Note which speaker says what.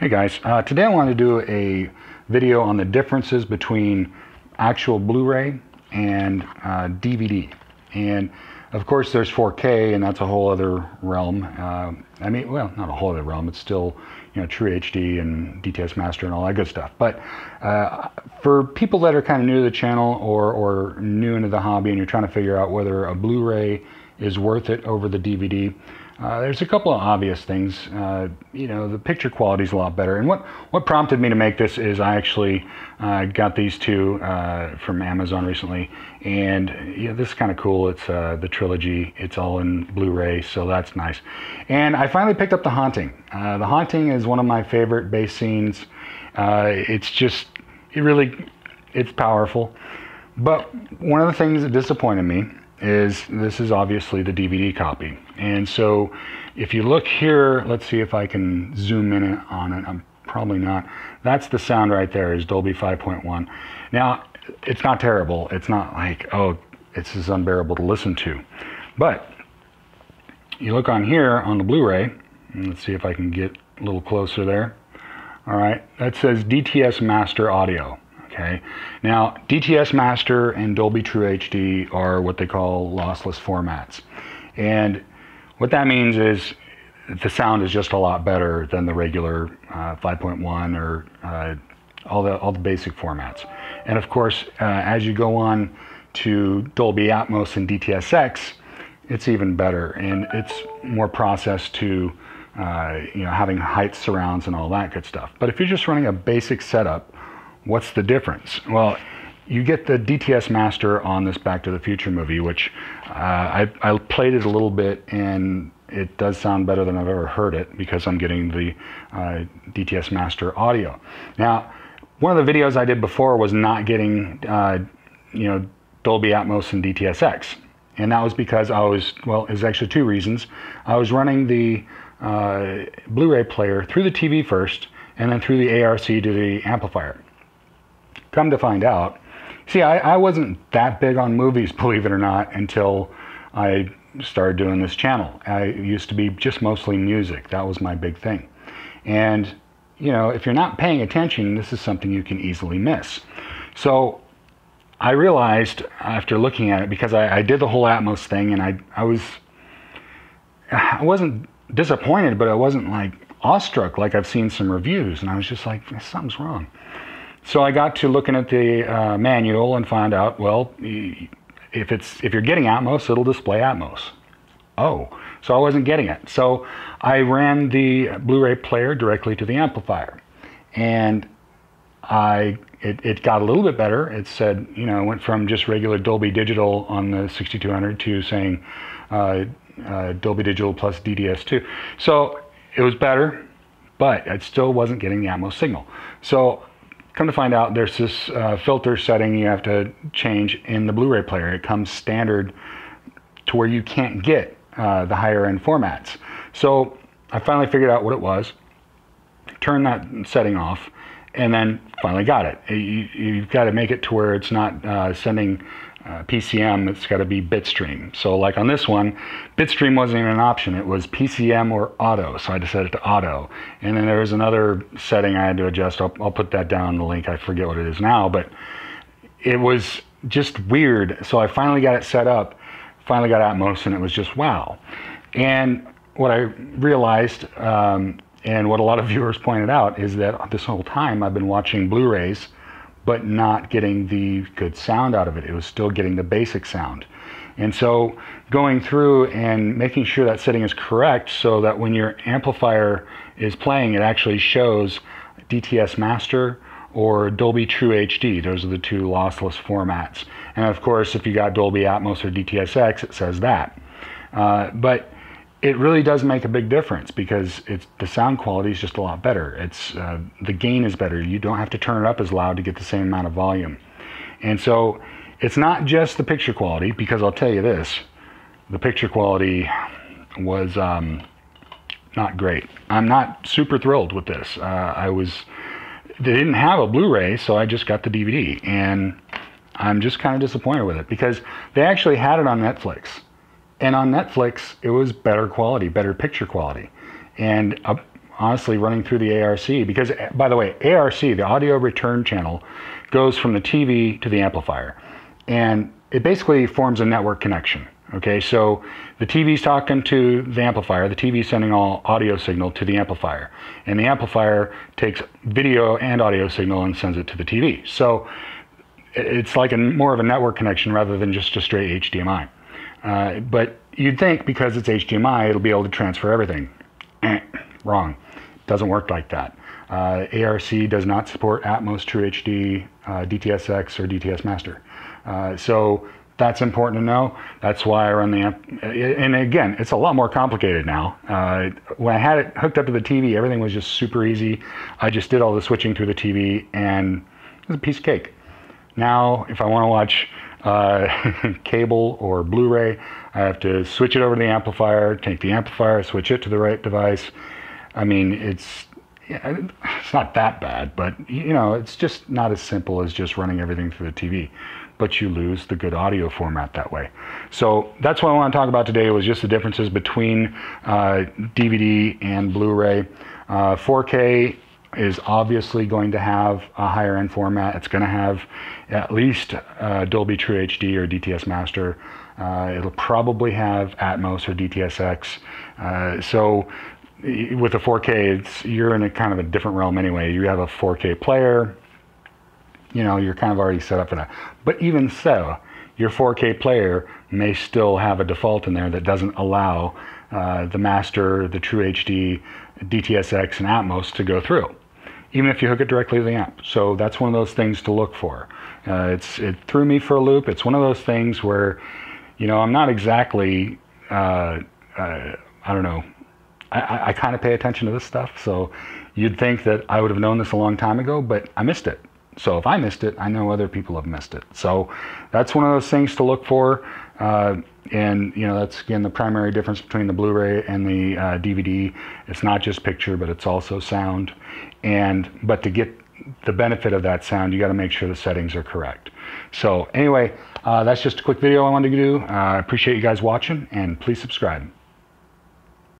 Speaker 1: Hey guys, uh, today I want to do a video on the differences between actual Blu-ray and uh, DVD. And of course there's 4K and that's a whole other realm. Uh, I mean, well, not a whole other realm, it's still, you know, True HD and DTS Master and all that good stuff. But uh, for people that are kind of new to the channel or, or new into the hobby and you're trying to figure out whether a Blu-ray is worth it over the DVD, uh, there's a couple of obvious things. Uh, you know, the picture quality is a lot better. And what, what prompted me to make this is I actually uh, got these two uh, from Amazon recently. And yeah, this is kind of cool. It's uh, the trilogy. It's all in Blu-ray, so that's nice. And I finally picked up The Haunting. Uh, the Haunting is one of my favorite bass scenes. it's just, it really, it's powerful. But one of the things that disappointed me is this is obviously the DVD copy. And so if you look here, let's see if I can zoom in on it. I'm probably not. That's the sound right there is Dolby 5.1. Now, it's not terrible. It's not like, oh, it's just unbearable to listen to. But you look on here on the Blu-ray, let's see if I can get a little closer there. All right, that says DTS Master Audio. Okay. Now, DTS Master and Dolby True HD are what they call lossless formats. And what that means is the sound is just a lot better than the regular uh, 5.1 or uh, all the all the basic formats. And of course, uh, as you go on to Dolby Atmos and DTS:X, it's even better, and it's more processed to uh, you know having height surrounds and all that good stuff. But if you're just running a basic setup What's the difference? Well, you get the DTS Master on this Back to the Future movie, which uh, I, I, played it a little bit and it does sound better than I've ever heard it because I'm getting the uh, DTS Master audio. Now, one of the videos I did before was not getting, uh, you know, Dolby Atmos and DTS:X, and that was because I was well. There's actually two reasons. I was running the uh, Blu-ray player through the TV first, and then through the ARC to the amplifier. Come to find out, see, I, I wasn't that big on movies, believe it or not, until I started doing this channel. I used to be just mostly music. That was my big thing. And, you know, if you're not paying attention, this is something you can easily miss. So I realized after looking at it, because I, I did the whole Atmos thing and I, I was, I wasn't disappointed, but I wasn't like awestruck like I've seen some reviews. And I was just like, something's wrong. So I got to looking at the uh, manual and find out, well, if it's if you're getting Atmos, it'll display Atmos. Oh, so I wasn't getting it. So I ran the Blu-ray player directly to the amplifier, and I it, it got a little bit better. It said, you know, went from just regular Dolby Digital on the 6200 to saying uh, uh, Dolby Digital plus DTS2. So it was better, but it still wasn't getting the Atmos signal. So Come to find out, there's this uh, filter setting you have to change in the Blu-ray player. It comes standard to where you can't get uh, the higher end formats. So I finally figured out what it was, turned that setting off, and then finally got it. You, have got to make it to where it's not uh, sending uh, PCM, it's got to be bitstream. So like on this one, bitstream wasn't even an option. It was PCM or auto. So I had to set it to auto. And then there was another setting I had to adjust. I'll, I'll put that down in the link. I forget what it is now, but it was just weird. So I finally got it set up, finally got Atmos, and it was just wow. And what I realized, um, and what a lot of viewers pointed out, is that this whole time I've been watching Blu-rays but not getting the good sound out of it. It was still getting the basic sound. And so going through and making sure that setting is correct so that when your amplifier is playing, it actually shows DTS Master or Dolby True HD. Those are the two lossless formats. And of course, if you got Dolby Atmos or DTS:X, it says that. Uh, but it really does make a big difference because it's the sound quality is just a lot better. It's uh, the gain is better. You don't have to turn it up as loud to get the same amount of volume. And so it's not just the picture quality because I'll tell you this, the picture quality was um, not great. I'm not super thrilled with this. Uh, I was they didn't have a Blu-ray, so I just got the DVD, and I'm just kind of disappointed with it because they actually had it on Netflix and on Netflix, it was better quality, better picture quality. And uh, honestly running through the ARC because, by the way, ARC, the audio return channel, goes from the TV to the amplifier. And it basically forms a network connection. Okay, so the TV's talking to the amplifier, the TV's sending all audio signal to the amplifier, and the amplifier takes video and audio signal and sends it to the TV. So it's like a more of a network connection rather than just a straight HDMI. Uh, but you'd think because it's HDMI, it'll be able to transfer everything. Wrong. Doesn't work like that. Uh, ARC does not support Atmos True HD, uh, DTS:X, or DTS Master. Uh, so that's important to know. That's why I run the amp. And again, it's a lot more complicated now. Uh, when I had it hooked up to the TV, everything was just super easy. I just did all the switching through the TV, and it was a piece of cake. Now, if I want to watch uh, cable or Blu-ray, I have to switch it over to the amplifier, take the amplifier, switch it to the right device. I mean, it's it's not that bad, but you know, it's just not as simple as just running everything through the TV. But you lose the good audio format that way. So that's what I want to talk about today was just the differences between uh, DVD and Blu-ray. Uh, 4K is obviously going to have a higher end format. It's going to have at least uh, Dolby True HD or DTS Master. Uh, it'll probably have Atmos or DTS:X. Uh, so with a 4K, it's you're in a kind of a different realm anyway. You have a 4K player. You know, you're kind of already set up for that. But even so, your 4K player may still have a default in there that doesn't allow uh, the master, the True HD, DTS:X, and Atmos to go through even if you hook it directly to the amp. So that's one of those things to look for. Uh, it's it threw me for a loop. It's one of those things where, you know, I'm not exactly, uh, uh, I don't know, I, I kind of pay attention to this stuff. So you'd think that I would have known this a long time ago, but I missed it. So if I missed it, I know other people have missed it. So that's one of those things to look for. And you know that's again the primary difference between the Blu-ray and the uh, DVD. It's not just picture, but it's also sound. And but to get the benefit of that sound, you got to make sure the settings are correct. So anyway, uh, that's just a quick video I wanted to do. Uh, I appreciate you guys watching, and please subscribe.